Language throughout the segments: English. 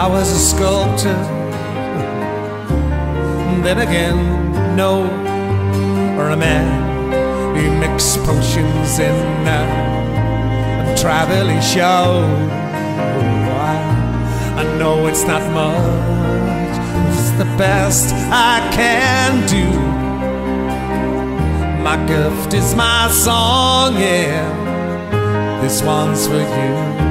I was a sculptor. Then again, no, or a man who mix potions in uh, a traveling show. I, I know it's not much, it's the best I can do. My gift is my song, yeah. This one's for you.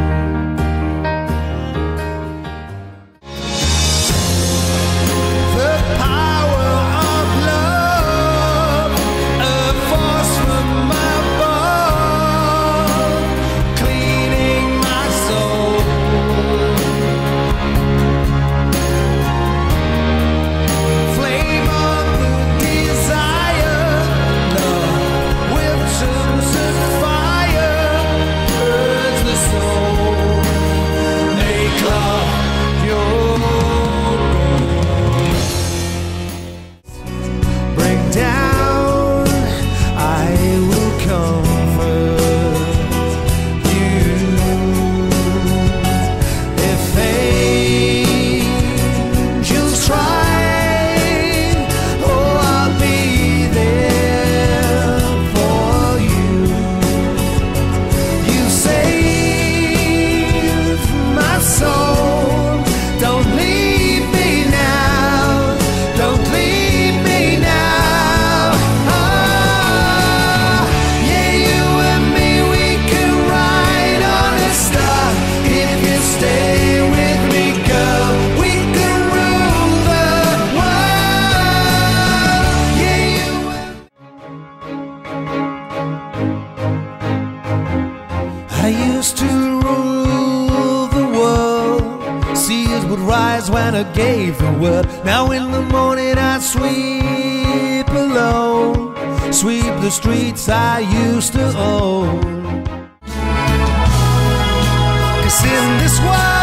I used to rule the world. Seas would rise when I gave the word. Now in the morning I sweep alone. Sweep the streets I used to own. Cause in this world